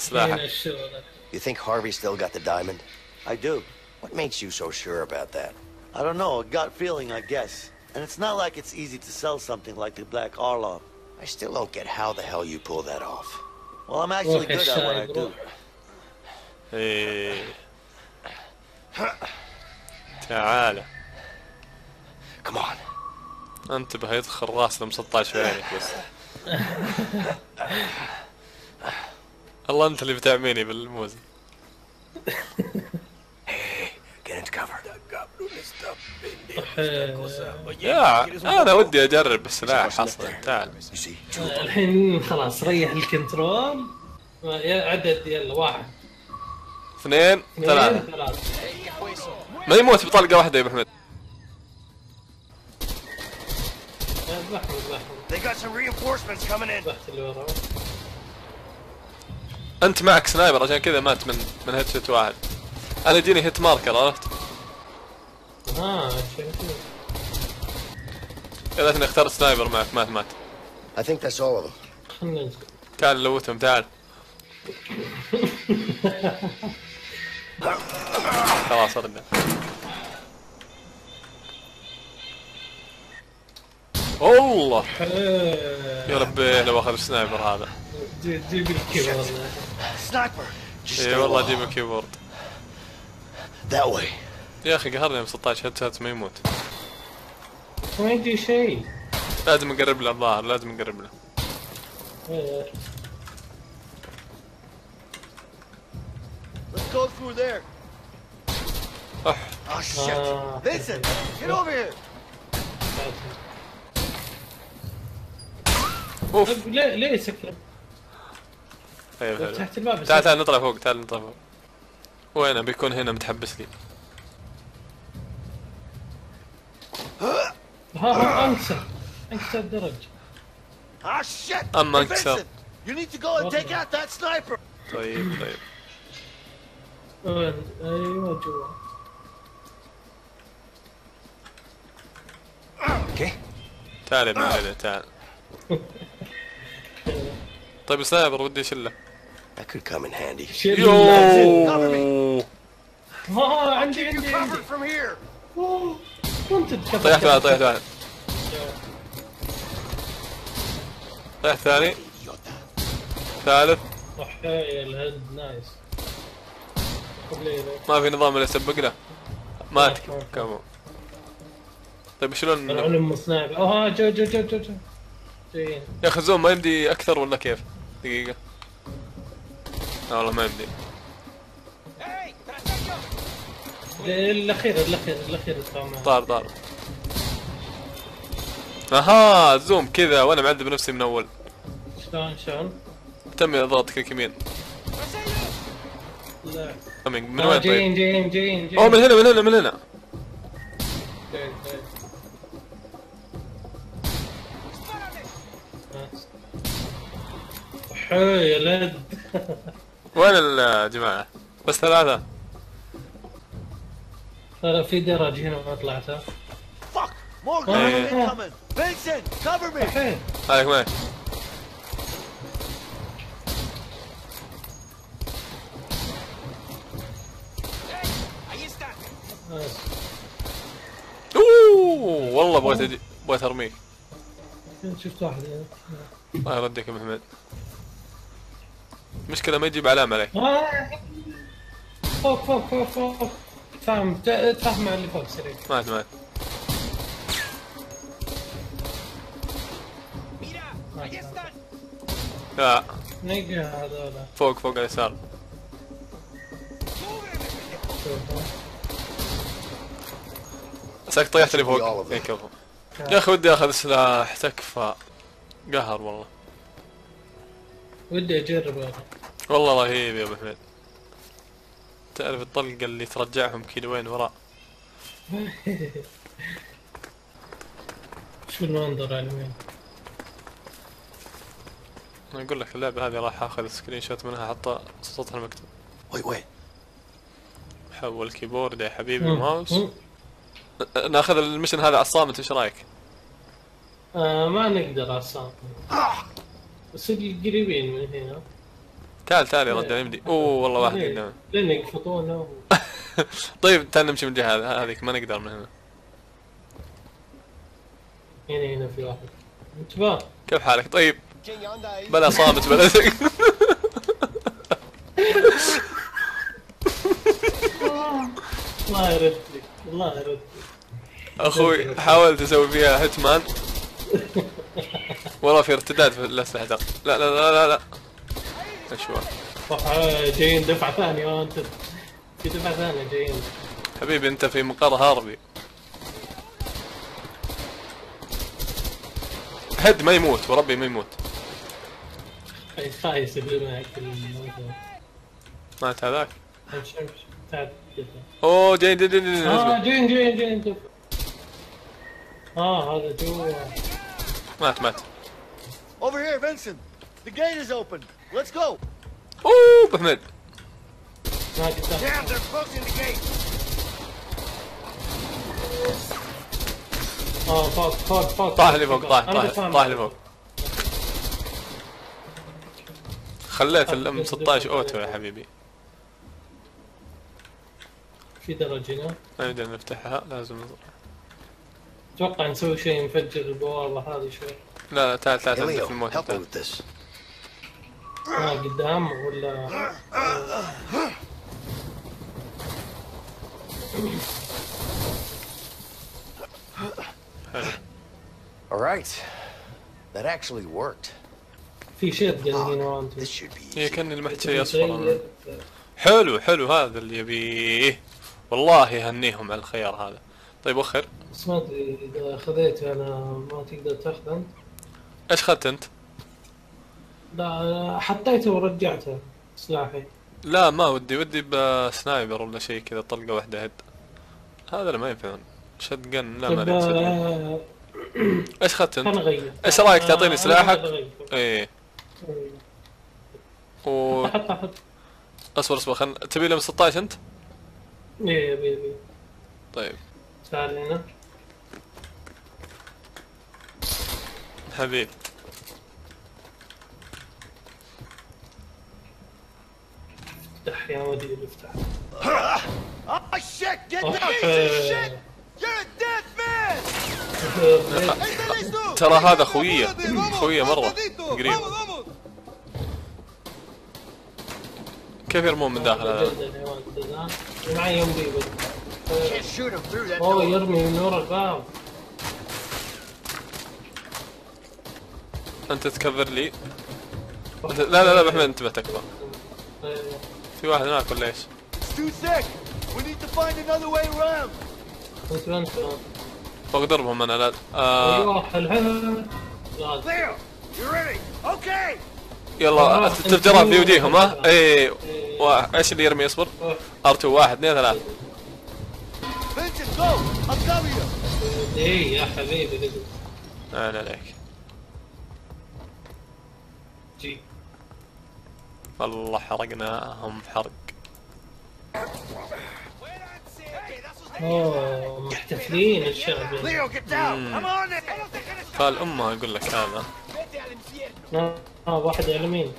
سلاحك الشغل You think Harvey still got the diamond? I do. What makes you so sure about that? I don't know, a gut feeling, I guess. And it's not like it's easy to sell something like the Black Arlov. I still don't get how the hell you pull that off. Well, I'm actually روح يا good at what I الشايب do. روح ايه تعال Come on. انتبه يدخل راس ال 16 في عينك بس الله أنت اللي بتعميني بالموز. يا أنا ودي أجرب بالسلاح أصلا تعال. الحين خلاص ريح الكنترول. يا عدد يلا واحد. اثنين ثلاثة. ما يموت بطلقة واحدة يا اذبحهم اذبحهم They got some reinforcements coming in. أنت معك sniper عشان كذا مات من من headshot واحد. أنا يجيني hit marker عرفت؟ آه إذا إني اخترت sniper معك مات مات. I think that's all of them. تعال نلوتهم تعال. خلاص ارجع والله يا ربي لو أخذ ال sniper هذا جيب جيب ال keyboard! Just اي والله. أجيب ال keyboard That way. يا أخي قهرني ب 16 headshot ما يموت ما يجي شيء لازم نقرب له الظاهر لازم نقرب له. Let's go through there. أح Oh, shit. آه. Vincent, get over here. أوف طيب ليه ليه سكر؟ طيب حلو. تحت الباب تعال تعال نطلع فوق تعال نطلع فوق وينه بيكون هنا متحبس لي ها ها أنكسر أنكسر الدرج shit! I'm Hey, Uncle. Vincent, you need to go and take out that sniper. طيب طيب وين؟ أيوه جوا Okay. تعال يا ابن تعال طيب السنايبر ودي شله That could come in handy. ها عندي عندي طيحت واحد طيحت واحد طيح ثاني ثالث. يا nice. ما في نظام اللي يسبق له مات كمو طيب شلون؟ العلم sniper أوه جو جو جو جو جو. جايين. يا أخي zoom ما يمدي أكثر ولا كيف؟ دقيقة لا والله ما يمدي الاخير الاخير الاخير طار طار أها زوم كذا وأنا معذب نفسي من اول شلون شلون؟ تم اضغط كليك يمين لا من وين جايين طيب؟ جايين جايين جايين اوه من هنا من هنا من هنا حلو يا لد وين الجماعة؟ بس ثلاثة ترى في درج هنا ما طلعتها Fuck! More Hey. guns incoming. Vincent, cover me. الحين هذاك وين؟ أوه والله بغيت أجي بغيت ارميك شفت واحد. الله يردك يا محمد مشكلة ما يجيب علامة عليك. آه. فوق فوق فوق فوق. فاهم ت- تفاهم مع اللي فوق سريع. مات مات لا. نقى هذولا. فوق فوق على اليسار. ساك طيحت لي فوق. إيه، كفو. يا أخي ودي أخذ سلاح تكفى. قهر والله. ودي أجرب هذا. والله رهيب يا أبو حميد تعرف الطلقة اللي ترجعهم كيلوين وراء شو المنظر على اليمين أنا أقول لك اللعبة هذه راح أخذ screenshot منها احطها سطح المكتب Wait, wait. حول keyboard يا حبيبي. ماوس. ناخذ المشن هذا على الصامت إيش رأيك؟ آه ما نقدر أصلا بس القريبين من هنا تعال تعال يا رجال يمدي أوه والله واحد؟ قدامي لين يقفطونه طيب تعال نمشي من الجهه هذيك ما نقدر من هنا هنا هنا في واحد. انتباه كيف حالك؟ طيب. بلا صامت بلدك الله يرد لك الله يرد أخوي حاولت أسوي فيها هيتمان. والله في ارتداد في الأسلحة. لا لا لا لا لا. اشوى صح آه، جايين دفعة ثانية آه، انت في دفعة ثانية جايين حبيبي انت في مقر هاربي هد ما يموت وربي ما يموت خايس معك. مات هذاك. أوه جاي جاي جاي جاي آه جايين جايين جايين دفعة. آه هذا جوا مات مات Over here, Vincent. The gate is open. Let's go. اوه ابو حميد ما قدام Damn, they're closing the gate. آه فوق فوق فوق طاح لي فوق طاح طاح. طاح لي فوق خليت الأم 16 أوتو يا حبيبي في درج هنا ما يقدر نفتحها لازم نضرب. أتوقع نسوي شيء نفجر البوابة هذه شوي لا لا تعال تعال تعال في الموت قدام ولا All right. That actually worked. في شيء قاعدين ورا be هي easy. كان لمحت شيء أصفر حلو حلو هذا اللي يبيه والله يهنيهم على الخيار هذا طيب وخر بس ما أدري إذا خذيته أنا ما تقدر تاخذه أنت إيش أخذت أنت؟ لا حطيته ورجعته سلاحي. لا ما ودي ودي بسنايبر ولا شيء كذا طلقة واحدة هد هذا اللي ما ينفعون شد جن لا ما. آه، إيش اخذت خلنا انت؟ رأيك؟ آه، تعطيني أنا سلاحك؟ إيه. و حط حط اصبر اصبر خل تبي لهم 16 أنت؟ إيه يبي يبي. طيب. تعال هنا. حبيب. افتح يا مدير افتح Oh, shit! Get down! uh, shit! You're a dead man! listo? ترى هذا خويه خويه مرة قريب كيف يرمون من داخل هذا؟ معي يوم بي بس Can't shoot him through that اوه. يرمي من ورا الباب أنت تكفر لي. لا لا لا بحمد انتبه تكفى أيوة. في واحد هناك ولا إيش؟ It's too thick. We need to find another way around. انت وين فوق ضربهم أنا لا آه أيوه? Okay. يلا آه، تفجرها في وجيههم ها؟ إيه وا- إيش اللي يرمي اصبر؟ ار2 واحد اثنين ثلاث. إيه يا حبيبي أنا عليك والله حرقناهم حرق. أوه محتفلين الشعب. قال امها أقول لك هذا. آه واحد على اليمين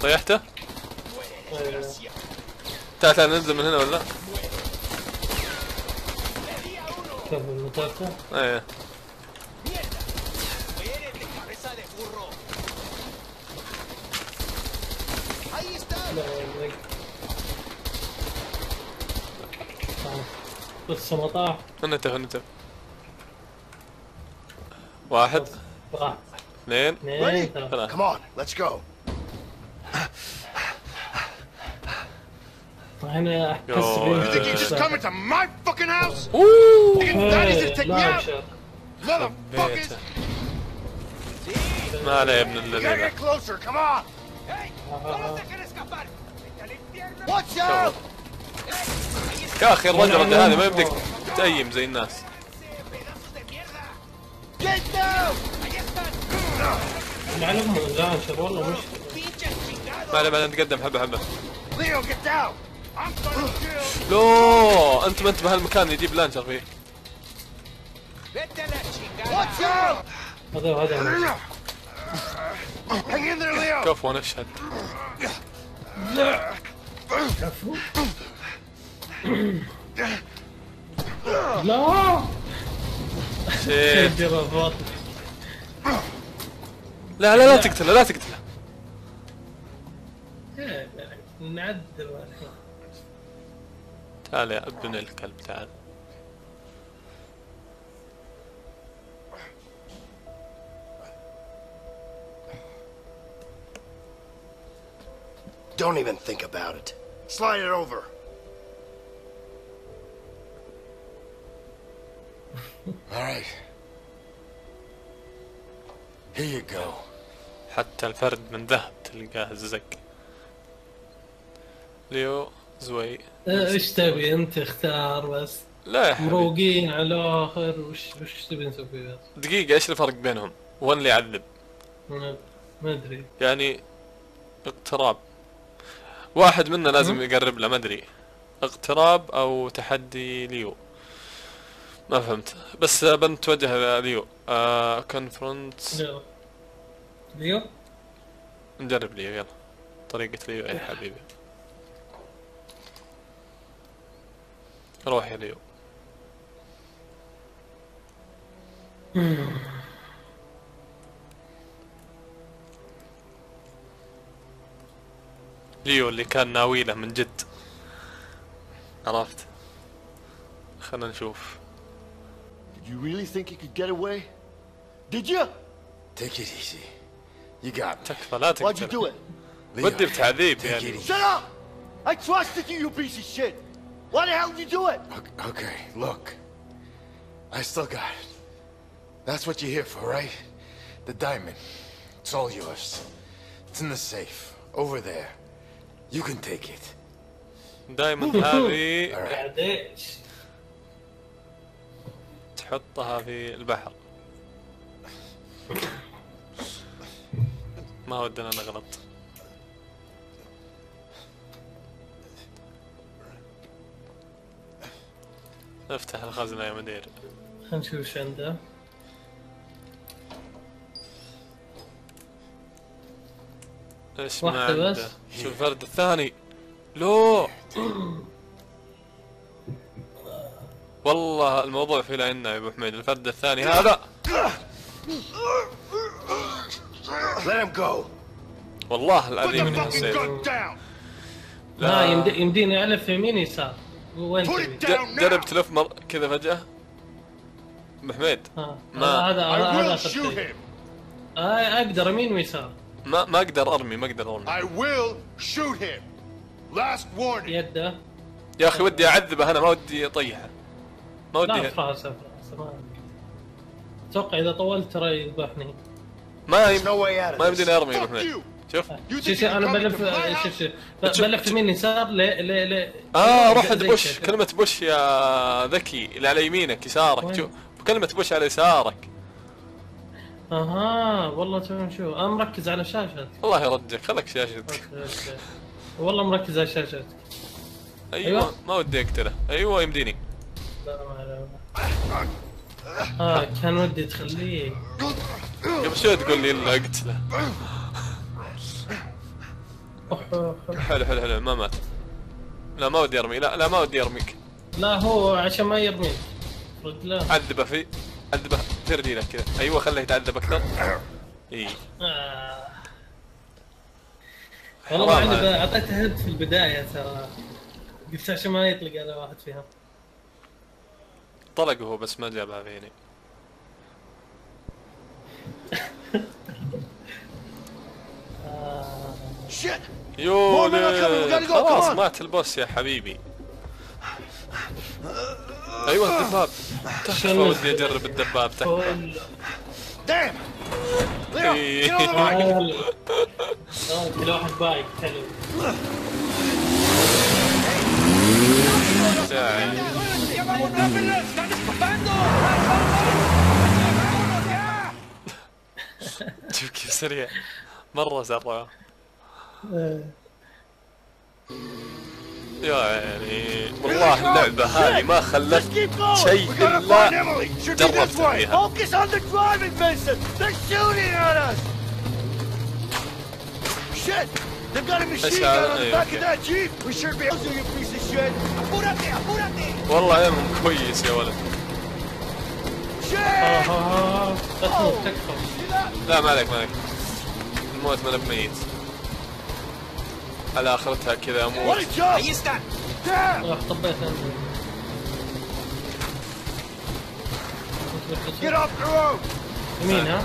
طيحته؟ تعال تعال ننزل من هنا ولا؟ كيف المتاكة إيه لا لا. آه. بس ما طاح نتف نتف واحد واحد اثنين اثنين ثلاثة ثلاثة Come on, let's go. هنا احس يو، Think you're just Uh, coming to my fucking house? اوه Thinking that easy to take me لا out? شر Motherfuckers! ما عليه يا ابن You gotta الذين يا أخي الرجل هذا ما يبدك تأيم زي الناس. Get down. معلم لانشر والله ما نتقدم gonna kill! لو أنت ما أنت بهالمكان يجيب لانشر فيه. هذا هذا. كفو نشهد لا كفو. لا! البطن لا لا لا تقتله لا تقتله نعدل تعال يا ابن الكلب تعال. Don't even think about it. Slide it over. All right. Here you go. حتى الفرد من ذهب تلقاه الزق ليو زوي إيه، إيش تبي أنت اختار بس لا يا حبيبي مروقين على الآخر وش وش تبي نسوي بس دقيقة إيش الفرق بينهم؟ وين اللي يعذب؟ ما ما أدري يعني اقتراب واحد منا لازم يقرب له ما أدري. اقتراب أو تحدي ليو. ما فهمت. بس بنتوجه لليو آه confront ليو؟ نجرب ليو يلا. طريقة ليو يا حبيبي. روح يا ليو. ليو اللي كان ناوي له من جد عرفت خلنا نشوف Did you really think you could get away? Did you? Take it easy. You got me. تكفى لا Why'd you do تقتل it? Leo, ودي بتعذيب take يعني it easy. Shut up! I trusted you, you piece of shit. Why the hell did you do it? Ok- Okay, look. I still got it. That's what you're here for, right? The diamond. It's all yours. It's in the safe. Over there. You can take it. دائما هذه؟ تحطها في البحر. ما ودنا نغلط. نفتح الخزنة يا مدير. خلينا نشوف إيش عنده. ما واحدة بس؟ شوف الفرد الثاني. لو والله الموضوع في لعنا يا أبو حميد. الفرد الثاني هذا. والله العظيم اني down. لا يمدي يمديني ألف يمين يسار. وين جرب. تلف مر كذا فجأة. أبو حميد. ها ما- هذا هذا هذا. آه، أقدر يمين ويسار. ما ما أقدر ارمي ما أقدر ارمي I will shoot him. Last warning. يده يا أخي ودي أعذبه أنا ما ودي أطيحه ما لا ودي فراسة فراسة ما أتوقع إذا طولت ترى يذبحني ما There's no يم... way out of ما. يمديني أرمي. شوف شوف شوف أنا بلف شوف? شوف بلف يمين يسار ل ل ل آه روح بوش. كلمة بوش يا ذكي اللي على يمينك يسارك؟ شوف كلمة بوش على يسارك أها والله تمام. شو أنا مركز على شاشتك. الله يرجعك خلك شاشتك. والله مركز على شاشتك. أيوه أيوة. ما ودي أقتله. أيوه يمديني. لا ما آه كان ودي تخليه. قبل شوي تقول لي إلا أقتله. حلو حلو حلو ما مات. لا ما ودي أرمي. لا لا ما ودي أرميك. لا هو عشان ما يرميك. رد له. عذبه في عذبه في رجيلك كذا أيوه خله يتعذب أكثر اي. والله ما عندي. اعطيته هد في البداية ترى. قلت عشان ما يطلق على واحد فيهم طلق هو بس ما جابها فيني. يو خلاص. مات البوس يا حبيبي. أيوه الدباب تكفى شنو؟ ودي أجرب الدباب كل Damn. Leo, إيه. bike. آه، آه، كل واحد بايك حلو ساعد. شوف كيف سريع مرة سرع يا يعني والله اللعبة هذه ما خلفت شيء إلا والله يا كويس يا ولد. لا مالك مالك الموت ما ميت. على آخرتها كذا أموت! راح طبيت road! يمين ها؟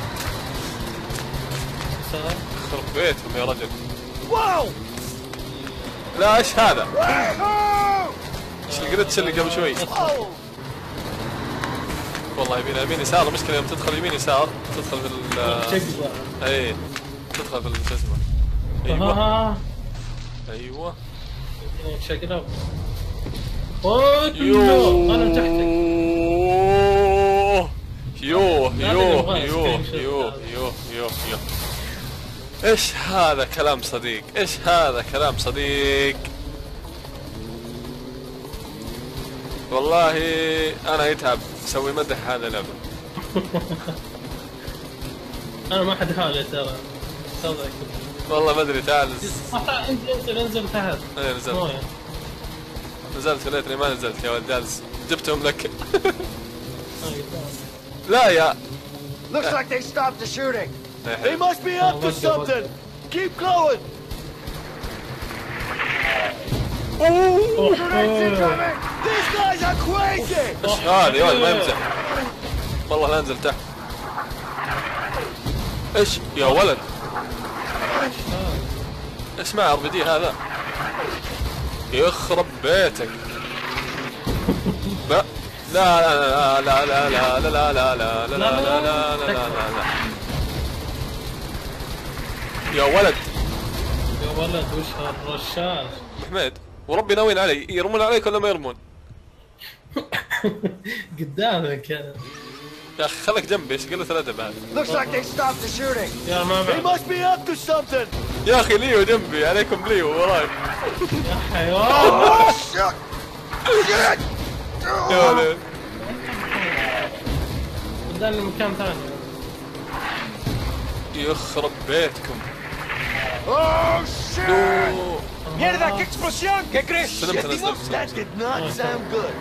يسار خرب بيتهم يا رجل. Whoa! لا إيش هذا؟ إيش الجلتش اللي قبل شوي؟ والله يمين يمين يسار. المشكلة يوم تدخل يمين يسار تدخل في ال اي تدخل في ال- شو اسمه أيوه. أيوه. شقلب يو أنا تحتك. يوه يوه يوه يوه. يوه يوه يوه. إيش هذا كلام صديق؟ إيش هذا كلام صديق؟ والله أنا يتعب. أسوي مدح هذا اللعبه أنا ما حد حاله ترى. صدق والله ما أدري تعال. آه، انزل انزل انزل تحت إيه نزلت. نزلت ليتني ما نزلت يا ولد جالس. جبتهم لك آه، قدام. لا يا. Looks like they stopped the shooting. يا They must be up to something. Keep going. أوه، Grenades incoming. These guys are crazy. إيش هذا يا ولد ما يمزح. والله لا انزل تحت. إيش يا ولد؟ اسمع ار بي دي هذا يخرب بيتك لا لا لا لا لا لا لا لا لا لا لا لا لا لا لا لا لا يا ولد يا ولد وش هالرشاش حميد وربي ناويين علي يرمون عليك ولا ما يرمون؟ قدامك يا يا أخي خليك جنبي إيش قلت الادب هذا؟ Looks like they stopped the shooting. يا ما They بعد must be up to something. يا أخي ليو جنبي عليكم ليو وراي يا حيوان Shit. Shit. يا ولد بدلني مكان ثاني يخرب بيتكم Oh shit. Mierda, qué explosión. ¿Qué crees? That did not sound good.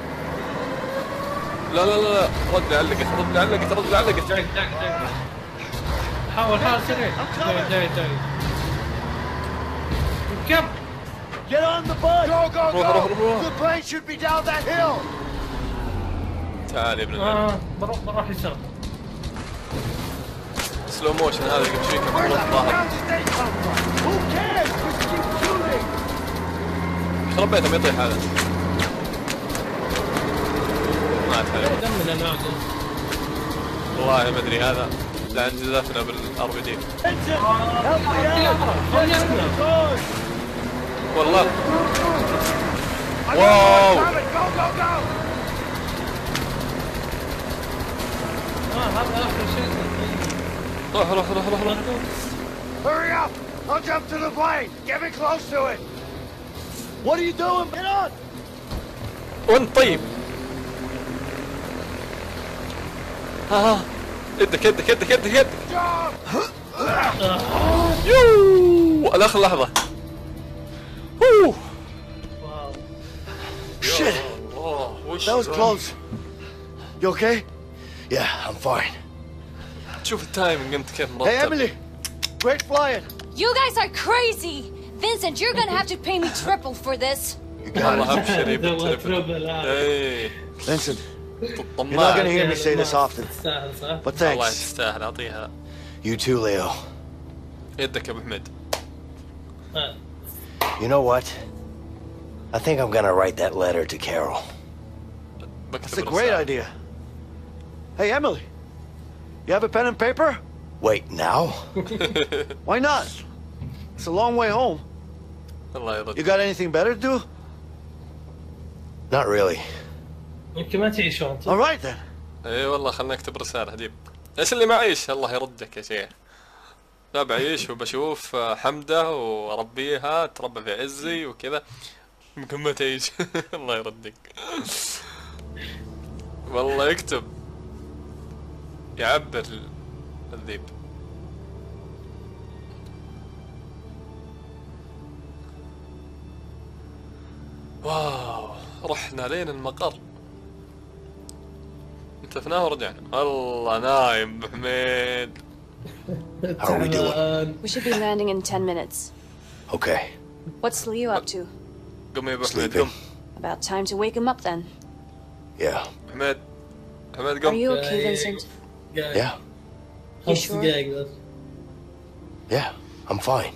لا لا لا لا رد لي علقت رد لي علقت رد لي علقت دق حاول حاول سريع. جاي جاي جاي. كم؟ Get on the bus. Go, go, roll. The plane should be down that hill. تعال يا ابن الملك آه بروح بروح يسار. سلو موشن هذا قبل شوي كان Where the مرة ظاهر hell did they come from? Who cares? Just keep shooting. خرب بيته ما يطيح هذا ما ادري دم من الناقل والله ما ادري هذا لأن جذفنا بالار بي دي. والله. آه هذا اخر شيء روح روح روح روح روح Hurry up. I'll jump to the plane. Get me close to it. What are you doing? Get on. وانت طيب Ah, hit the hit the hit the hit the hit يو على اخر لحظه Woo! Wow. Shit! Oh, that was close. You okay? Yeah, I'm fine. شوف التايمنج انت كيف مرتب. Hey Emily! Great flying! You guys are crazy! Vincent, you're gonna have to pay me triple for this. You got it. Vincent, you're not طماع gonna hear me say this often, تستاهل صح؟ but والله thanks. تستاهل اعطيها You too, Leo. يدك يا ابو حميد آه. You know what? I think I'm gonna write that letter to Carol. بكتب That's a great رسالة. idea. Hey, Emily. You have a pen and paper? Wait, now? Why not? It's a long way home. الله You يرد got anything better to do? Not really. يمكن ما تعيش انت alright then. إي والله خلنا نكتب رسالة هديب. إيش اللي ما عيش الله يردك يا شيخ. لا بعيش وبشوف حمدة واربيها تربى في عزي وكذا. يمكن ما تعيش. الله يردك. والله يكتب. يعبر الذيب واو رحنا لين المقر. انتفناه ورجعنا الله نايم ابو حميد How are we doing? تعبان. We should be landing in 10 minutes. Okay. What's Leo up to? قم يا ابو حميد Sleeping. قم About time to wake him up then. Yeah. حميد حميد Are قم you okay, Yeah, Vincent? قاعد. Yeah. خمس sure? دقايق بس Yeah. I'm fine.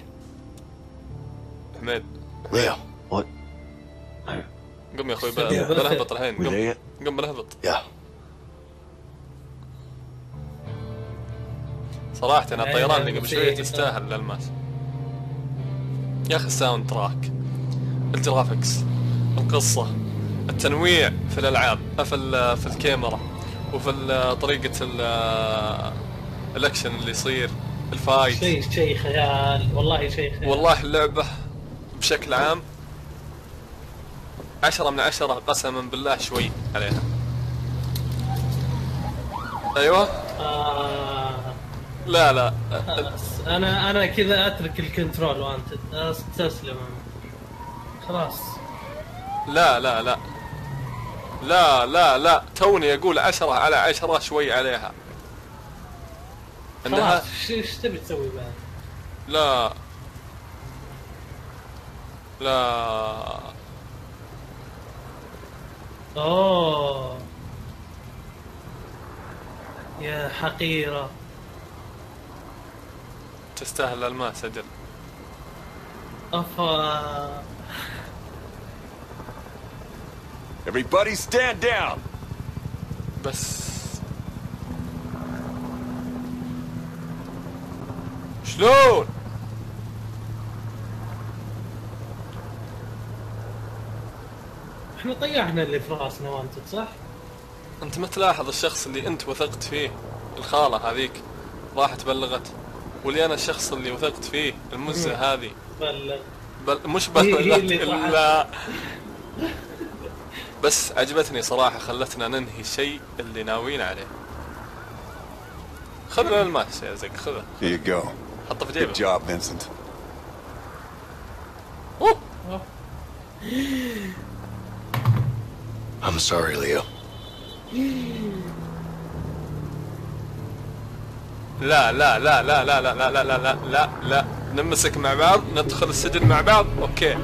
حميد Leo. What? قم يا اخوي Yeah. بنهبط الحين We قم there yet? قم بنهبط Yeah. صراحة أنا الطيران لا، اللي قبل شوية إيه، تستاهل الألماس يا أخي ال soundtrack. ال graphics القصة. التنويع في الألعاب. في ال- في الكاميرا. وفي طريقة ال- الأكشن اللي يصير. ال fight. شيء شيء خيال. والله شيء خيال. والله اللعبة بشكل عام عشرة من عشرة قسما بالله شوي عليها. أيوه. آه. لا لا. خلاص. أنا أنا كذا أترك الكنترول وأنت استسلم خلاص. لا لا لا. لا لا لا. توني أقول عشرة على عشرة شوي عليها. انها خلاص. إيش تبي تسوي بعد؟ لا. لا. أوه. يا حقيرة. تستاهل الماس أجل. أفا. Everybody stand down. بس. شلون؟ إحنا طيحنا اللي في رأسنا وانت صح؟ أنت ما تلاحظ الشخص اللي أنت وثقت فيه الخالة هذيك راحت بلغت واللي أنا الشخص اللي وثقت فيه المزة هذه بلغ بل مش طلعت. الا بس عجبتني صراحة خلتنا ننهي الشيء اللي ناويين عليه خذ الالماس يا زق خذه Here you go. حطه في Good جيبك job, Vincent. أوه. I'm sorry, Leo. لا لا لا لا لا لا لا لا لا لا لا نمسك مع بعض ندخل السجن مع بعض أوكي